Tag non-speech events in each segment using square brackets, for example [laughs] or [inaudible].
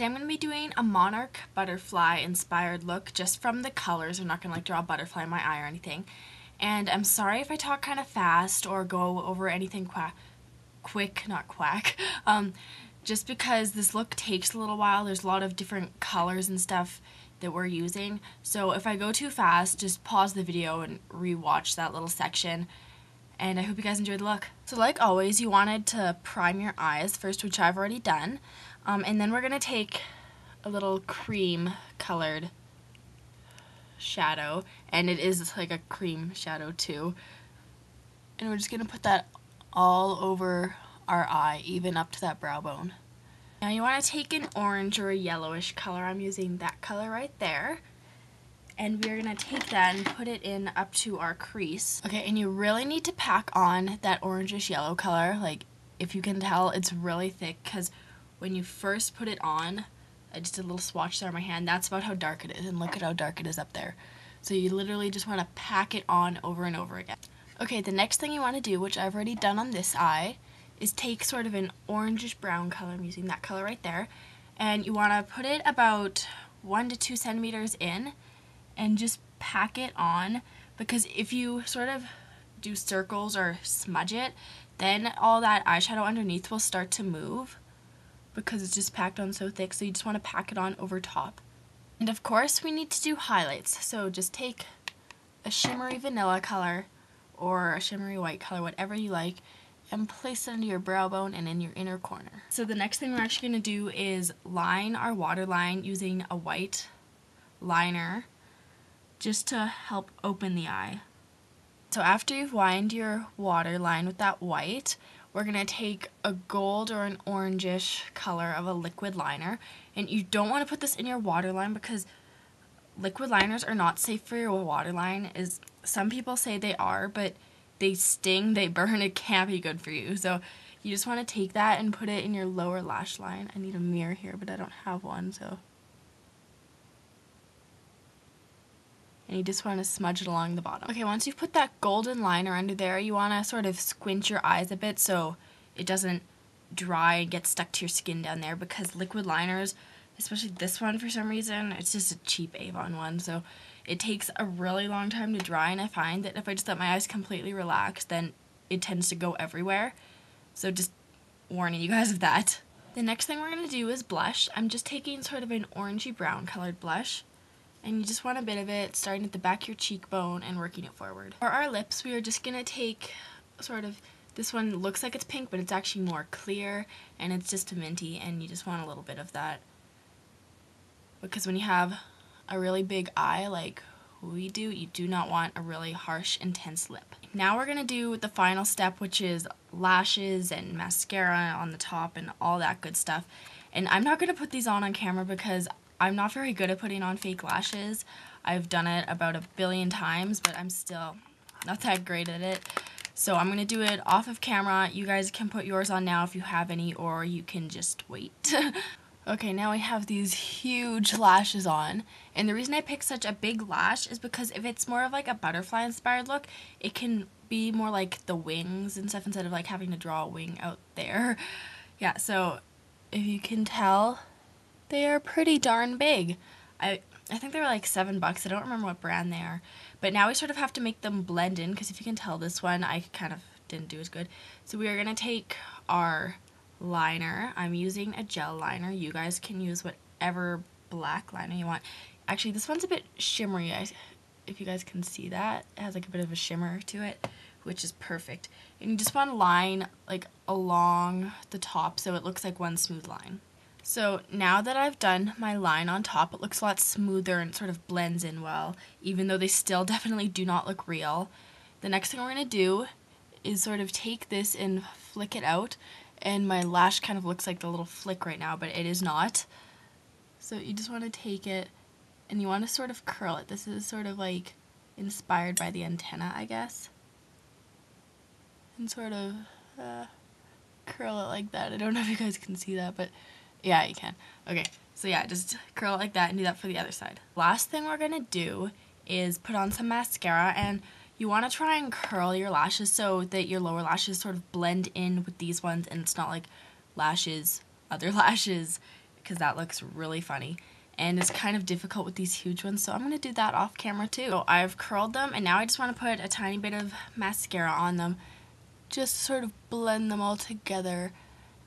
Today I'm going to be doing a monarch butterfly inspired look just from the colors. I'm not going to like draw a butterfly in my eye or anything. And I'm sorry if I talk kind of fast or go over anything quack, quick, not quack, [laughs] um, just because this look takes a little while. There's a lot of different colors and stuff that we're using. So if I go too fast, just pause the video and rewatch that little section. And I hope you guys enjoyed the look. So like always, you wanted to prime your eyes first, which I've already done. Um, and then we're going to take a little cream colored shadow. And it is like a cream shadow too. And we're just going to put that all over our eye, even up to that brow bone. Now you want to take an orange or a yellowish color. I'm using that color right there. And we're going to take that and put it in up to our crease. Okay, and you really need to pack on that orangish yellow color. Like, if you can tell, it's really thick because when you first put it on, I just did a little swatch there on my hand. That's about how dark it is. And look at how dark it is up there. So you literally just want to pack it on over and over again. Okay, the next thing you want to do, which I've already done on this eye, is take sort of an orangish brown color, I'm using that color right there, and you want to put it about one to two centimeters in and just pack it on because if you sort of do circles or smudge it, then all that eyeshadow underneath will start to move because it's just packed on so thick, so you just want to pack it on over top. And of course, we need to do highlights, so just take a shimmery vanilla color or a shimmery white color, whatever you like, and place it under your brow bone and in your inner corner. So the next thing we're actually going to do is line our waterline using a white liner just to help open the eye. So after you've lined your waterline with that white, we're going to take a gold or an orangish color of a liquid liner. And you don't want to put this in your waterline because liquid liners are not safe for your waterline. Is Some people say they are, but they sting, they burn, [laughs] it can't be good for you. So you just want to take that and put it in your lower lash line. I need a mirror here, but I don't have one, so. And you just want to smudge it along the bottom. Okay, once you've put that golden liner under there, you want to sort of squint your eyes a bit so it doesn't dry and get stuck to your skin down there because liquid liners, especially this one for some reason, it's just a cheap Avon one, so it takes a really long time to dry, and I find that if I just let my eyes completely relax, then it tends to go everywhere. So just warning you guys of that. The next thing we're going to do is blush. I'm just taking sort of an orangey brown colored blush. And you just want a bit of it starting at the back of your cheekbone and working it forward. For our lips, we are just going to take sort of, this one looks like it's pink, but it's actually more clear, and it's just a minty, and you just want a little bit of that. Because when you have a really big eye like we do, you do not want a really harsh, intense lip. Now we're going to do the final step, which is lashes and mascara on the top and all that good stuff. And I'm not going to put these on on camera because I'm not very good at putting on fake lashes. I've done it about a billion times, but I'm still not that great at it. So I'm going to do it off of camera. You guys can put yours on now if you have any, or you can just wait. [laughs] Okay, now I have these huge lashes on. And the reason I picked such a big lash is because if it's more of like a butterfly inspired look, it can be more like the wings and stuff instead of like having to draw a wing out there. [laughs] Yeah, so if you can tell, they are pretty darn big. I I think they were like seven bucks. I don't remember what brand they are. But now we sort of have to make them blend in because if you can tell this one, I kind of didn't do as good. So we are going to take our liner. I'm using a gel liner. You guys can use whatever black liner you want. Actually, this one's a bit shimmery. I, if you guys can see that, it has like a bit of a shimmer to it, which is perfect. And you just want to line like along the top so it looks like one smooth line. So now that I've done my line on top, it looks a lot smoother and sort of blends in well, even though they still [laughs] definitely do not look real. The next thing we're going to do is sort of take this and flick it out and my lash kind of looks like the little flick right now, but it is not. So you just want to take it and you want to sort of curl it. This is sort of like inspired by the antenna, I guess. And sort of uh, curl it like that. I don't know if you guys can see that, but yeah, you can. Okay, so yeah, just curl it like that and do that for the other side. Last thing we're going to do is put on some mascara and you want to try and curl your lashes so that your lower lashes sort of blend in with these ones and it's not like lashes, other [laughs] lashes, because that looks really funny. And it's kind of difficult with these huge ones, so I'm going to do that off camera too. So I've curled them, and now I just want to put a tiny bit of mascara on them. Just sort of blend them all together.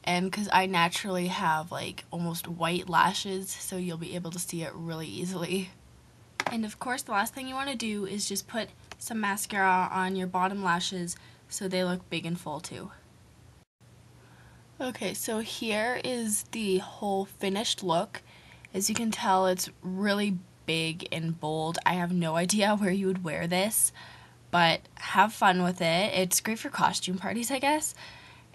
And because I naturally have like almost white lashes, so you'll be able to see it really easily. And of course, the last thing you want to do is just put some mascara on your bottom lashes so they look big and full too. Okay, so here is the whole finished look. As you can tell, it's really big and bold. I have no [laughs] idea where you would wear this, but have fun with it. It's great for costume parties, I guess.